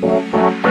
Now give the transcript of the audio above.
Gracias.